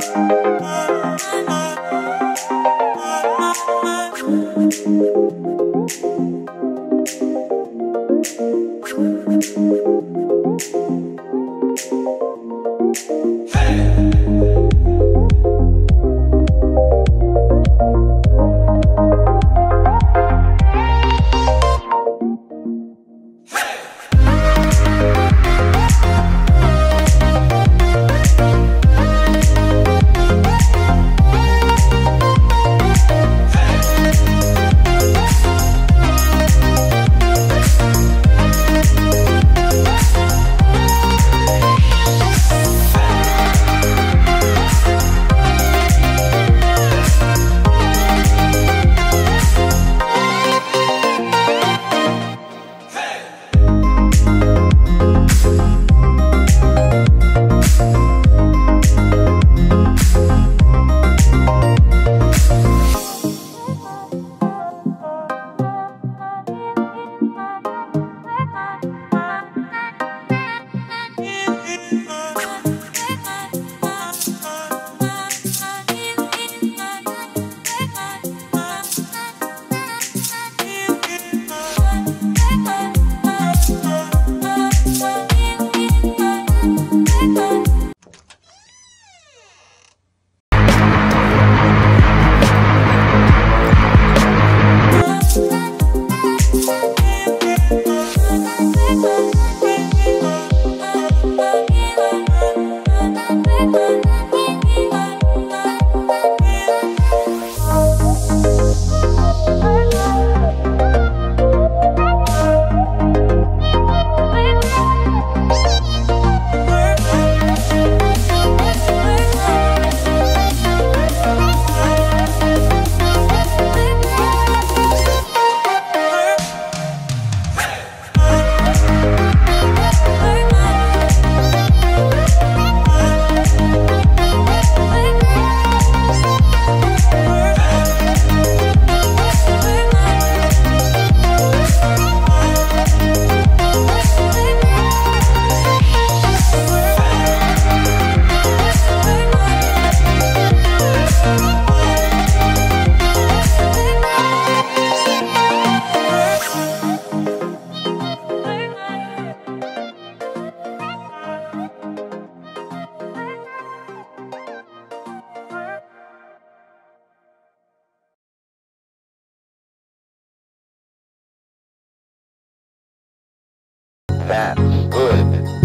Thank you. That's good.